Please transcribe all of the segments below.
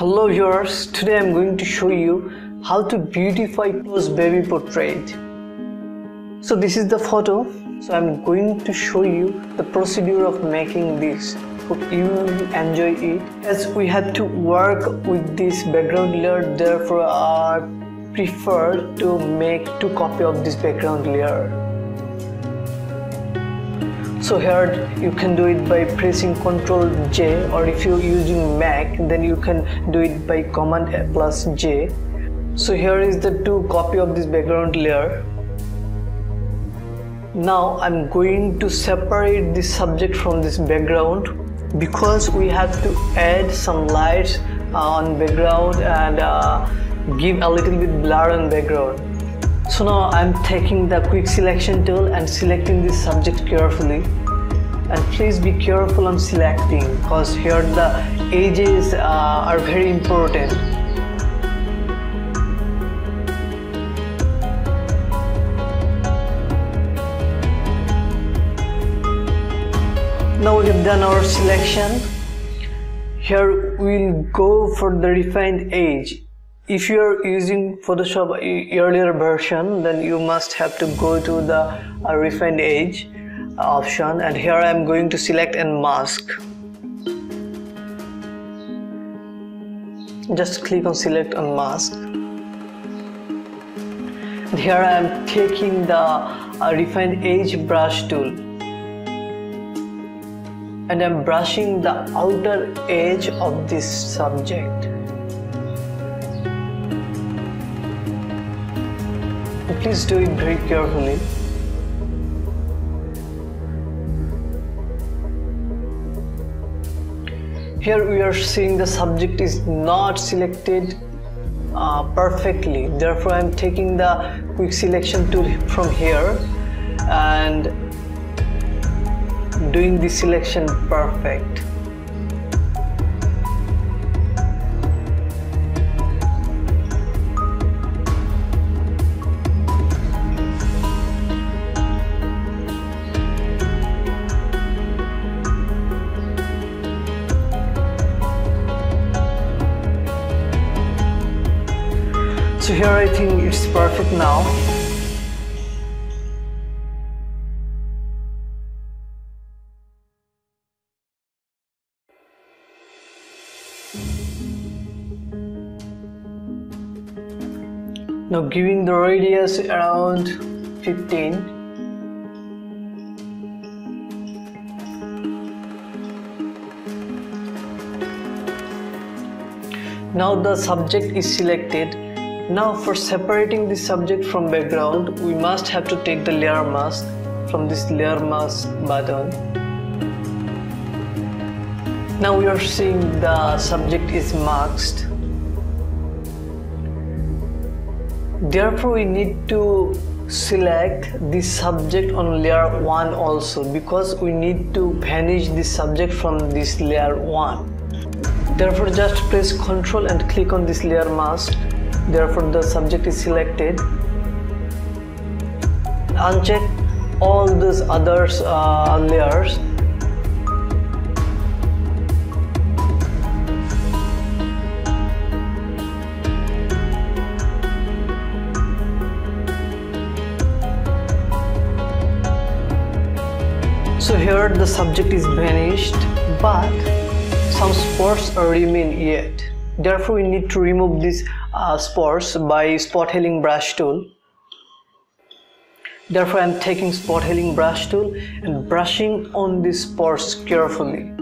Hello viewers, today I'm going to show you how to beautify close baby portrait. So this is the photo, so I'm going to show you the procedure of making this. Hope you enjoy it. As we have to work with this background layer, therefore I prefer to make two copy of this background layer so here you can do it by pressing ctrl j or if you're using mac then you can do it by command plus j. So here is the two copy of this background layer. Now i'm going to separate this subject from this background because we have to add some lights on background and uh, give a little bit blur on background so now I'm taking the quick selection tool and selecting this subject carefully. And please be careful on selecting because here the edges uh, are very important. Now we have done our selection. Here we'll go for the refined edge if you are using Photoshop earlier version then you must have to go to the uh, refined edge option. And here I am going to select and mask. Just click on select and mask. And here I am taking the uh, refined edge brush tool. And I'm brushing the outer edge of this subject please do it very carefully. Here we are seeing the subject is not selected uh, perfectly. Therefore, I'm taking the quick selection tool from here and doing the selection perfect. So here I think it's perfect now. Now giving the radius around 15 Now the subject is selected now for separating the subject from background, we must have to take the layer mask from this layer mask button. Now we are seeing the subject is masked. Therefore we need to select the subject on layer 1 also because we need to vanish the subject from this layer 1. Therefore just press ctrl and click on this layer mask therefore the subject is selected. Uncheck all these other uh, layers. So here the subject is vanished but some spots remain yet. Therefore we need to remove these uh, spots by spot healing brush tool. Therefore I'm taking spot healing brush tool and brushing on these spots carefully.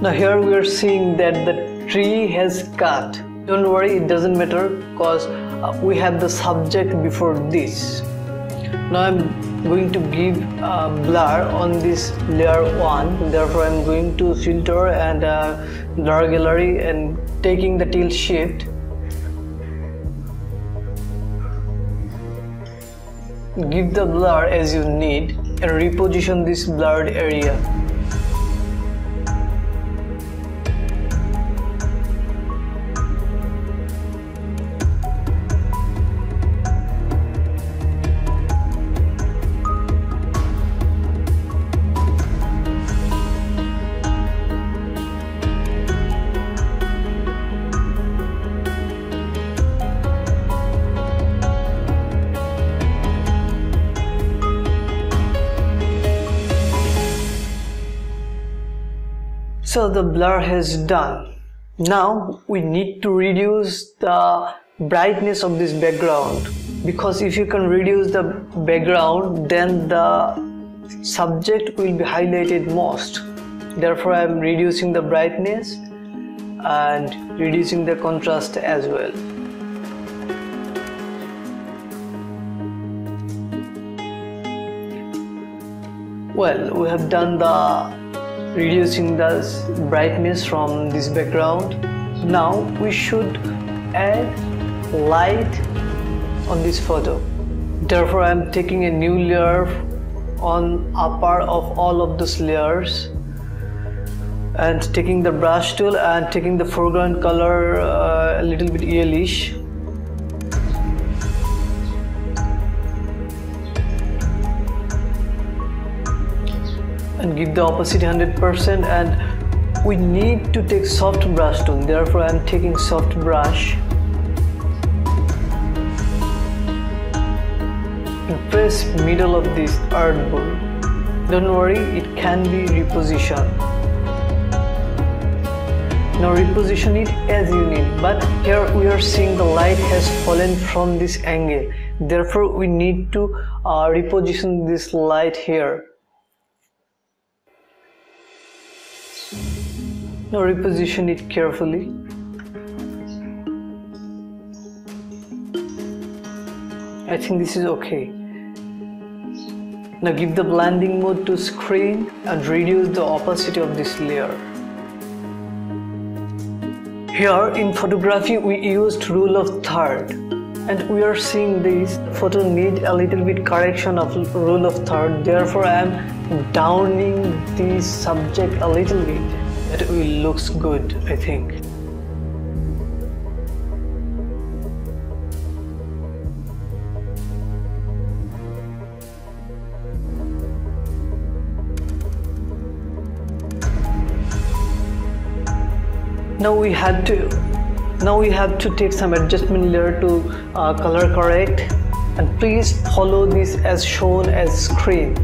Now here we are seeing that the tree has cut. Don't worry it doesn't matter because uh, we have the subject before this. Now I'm going to give a blur on this layer 1 therefore I'm going to filter and uh, blur gallery and taking the tilt shift. Give the blur as you need and reposition this blurred area the blur has done now we need to reduce the brightness of this background. Because if you can reduce the background then the subject will be highlighted most. Therefore I am reducing the brightness and reducing the contrast as well. Well we have done the reducing the brightness from this background. Now we should add light on this photo. Therefore I'm taking a new layer on upper of all of those layers and taking the brush tool and taking the foreground color uh, a little bit yellowish give the opacity 100% and we need to take soft brush tool therefore I'm taking soft brush. Press middle of this earth ball. Don't worry it can be repositioned. Now reposition it as you need but here we are seeing the light has fallen from this angle. Therefore we need to uh, reposition this light here now reposition it carefully. I think this is okay. Now give the blending mode to screen and reduce the opacity of this layer. Here in photography we used rule of third and we are seeing this photo need a little bit correction of rule of third. Therefore I am downing this subject a little bit. It will looks good I think. Now we had to now we have to take some adjustment layer to uh, color correct. And please follow this as shown as screen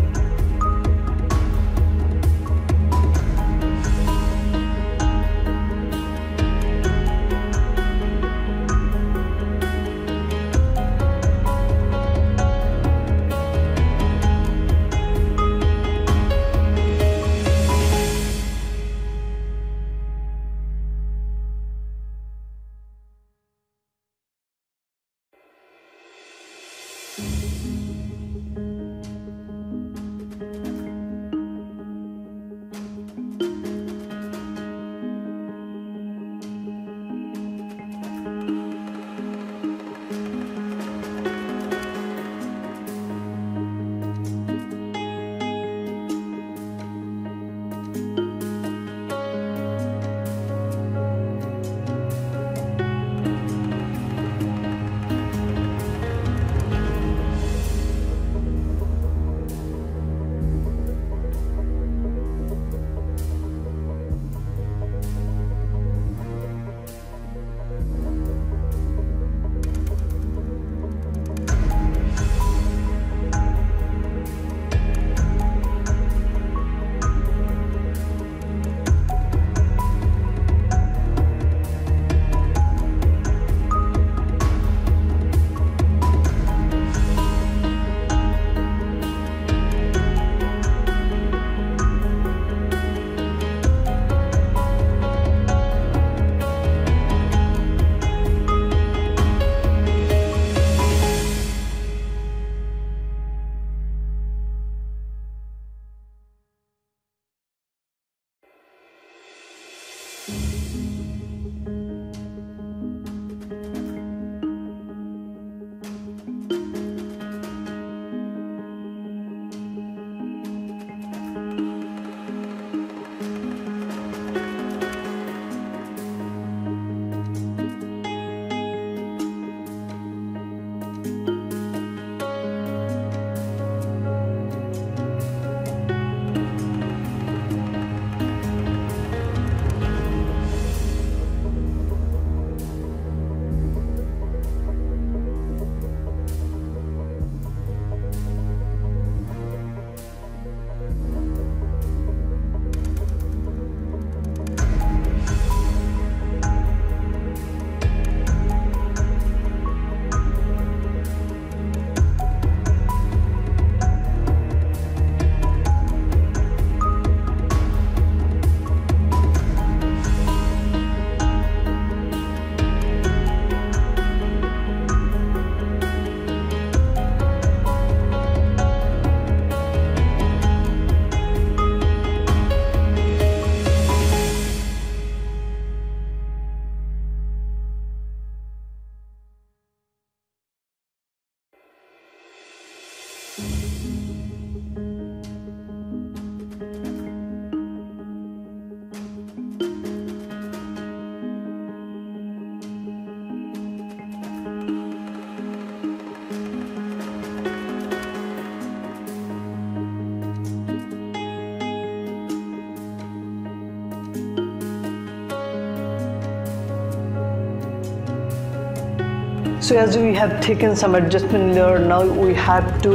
so as we have taken some adjustment layer now we have to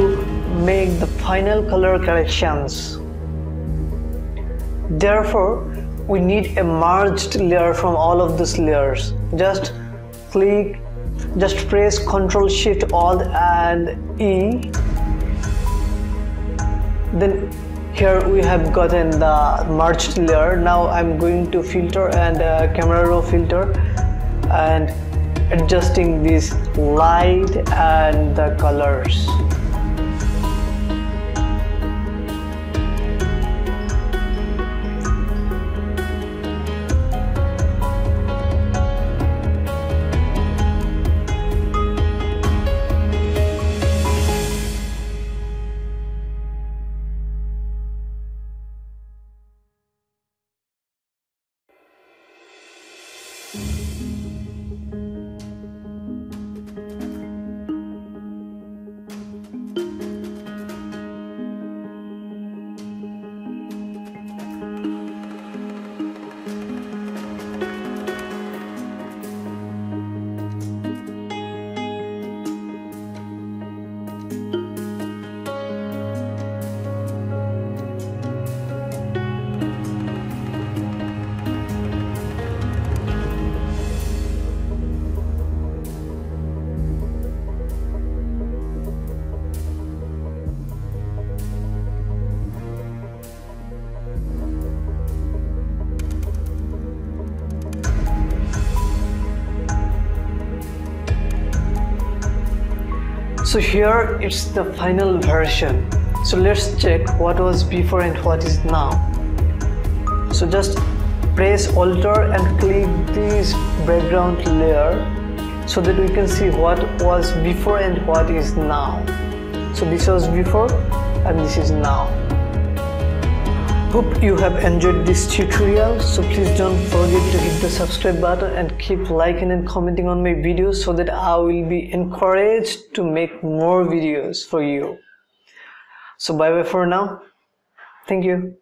make the final color corrections. Therefore we need a merged layer from all of these layers. Just click just press ctrl shift alt and e. Then here we have gotten the merged layer. Now i'm going to filter and uh, camera raw filter and adjusting this light and the colors so here it's the final version. So let's check what was before and what is now. So just press alter and click this background layer so that we can see what was before and what is now. So this was before and this is now Hope you have enjoyed this tutorial so please don't forget to hit the subscribe button and keep liking and commenting on my videos so that I will be encouraged to make more videos for you. So bye bye for now. Thank you.